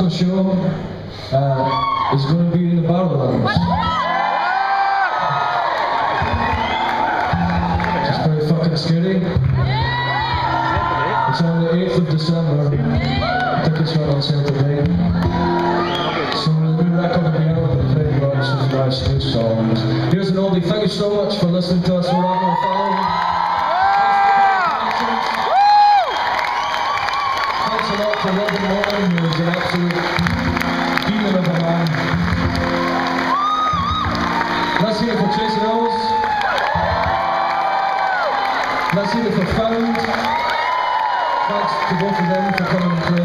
show uh, is going to be in the Barrowlands. It's very fucking scary. It's on the 8th of December. Tickets are on sale today. So the record will be out and very much some nice new songs. Here's an oldie. Thank you so much for listening to us. We're out on phone. Thanks a lot to Robin Morgan, Let's hear it for Jason Ellis. Let's hear it for Found. Thanks to both of them for coming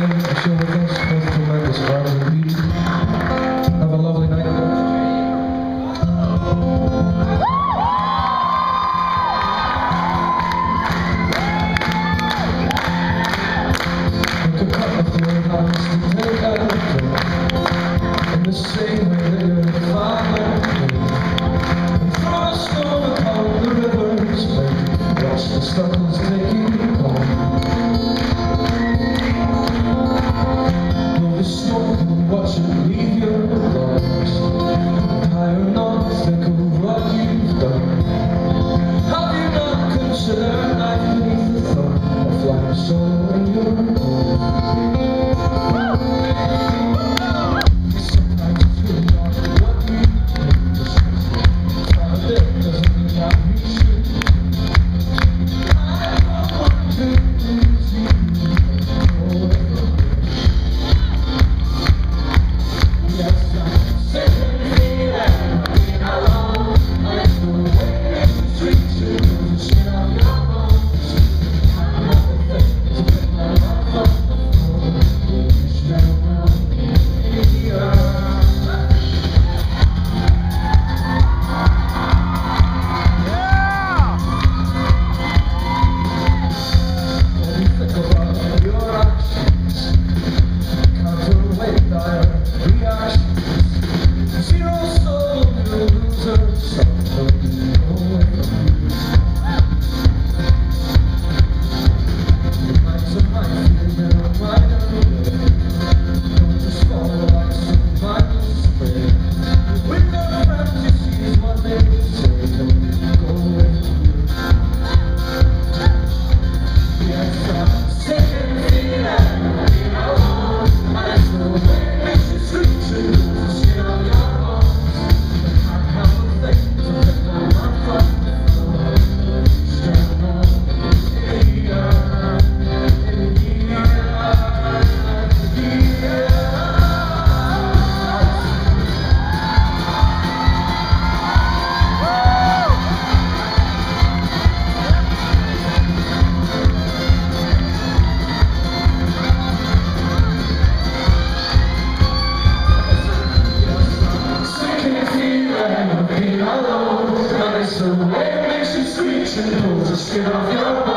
show. não que